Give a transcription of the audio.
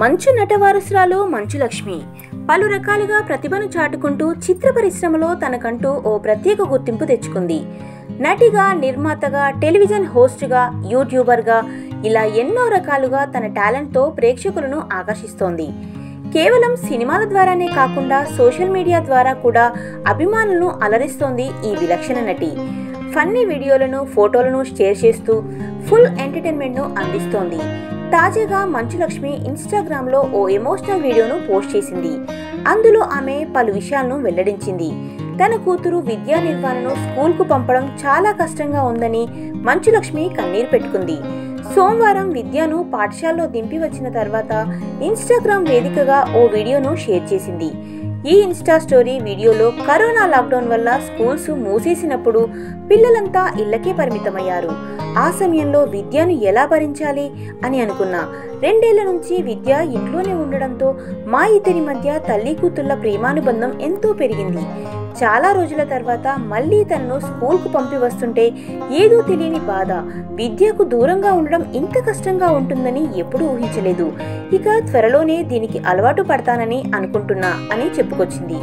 మంచు నట వారసురాలు మంచు లక్ష్మి పలు రకాలుగా ప్రతిభను చాటుకుంటూ చిత్ర పరిశ్రమలో తనకంటూ ఓ ప్రత్యేక గుర్తింపు తెచ్చుకుంది. నటిగా నిర్మాతగా టెలివిజన్ హోస్ట్గా యూట్యూబర్గా ఇలా ఎన్నో రకాలుగా తన టాలెంట్తో ప్రేక్షకులను ఆకర్షిస్తోంది. కేవలం సినిమాల ద్వారానే కాకుండా సోషల్ మీడియా ద్వారా కూడా అభిమానులను అలరిస్తోంది ఈ విలక్షణ నటి. ఫన్నీ వీడియోలను ఫోటోలను షేర్ చేస్తూ ఫుల్ ఎంటర్టైన్మెంట్ను అందిస్తోంది. తాజాగా మంచులక్ష్మి ఇన్స్టాగ్రామ్లో ఓ ఎమోషనల్ వీడియోను పోస్ట్ చేసింది. అందులో ఆమె పలు విషయాలను వెల్లడించింది. తన కూతురు విద్యా నిర్వహణను స్కూల్కు పంపడం చాలా కష్టంగా ఉందని మంచులక్ష్మి కన్నీరు పెట్టుకుంది. సోమవారం విద్యను పాఠశాలలో దింపి వచ్చిన తర్వాత ఇన్స్టాగ్రామ్ వేదికగా ఓ వీడియోను షేర్ చేసింది. ఈ ఇన్స్టా స్టోరీ వీడియోలో కరోనా లాక్డౌన్ వల్ల స్కూల్స్ మూసేసినప్పుడు పిల్లలంతా ఇళ్ళకే పరిమితమయ్యారు. ఆ సమయంలో విద్యను ఎలా భరించాలి అని అనుకున్నా. రెండేళ్ళ నుంచి విద్య ఇంట్లోనే ఉండడంతో మా ఇద్దరి మధ్య తల్లి కూతుళ్ళ ప్రేమానుబంధం ఎంతో పెరిగింది. చాలా రోజుల తర్వాత మళ్ళీ తనను స్కూల్కు పంపి వస్తుంటే ఏదో తెలియని బాధ. విద్యకు దూరంగా ఉండడం ఇంత కష్టంగా ఉంటుందని ఎప్పుడూ ఊహించలేదు. ఇక త్వరలోనే దీనికి అలవాటు పడతానని అనుకుంటున్నా అని చెప్పుకొచ్చింది.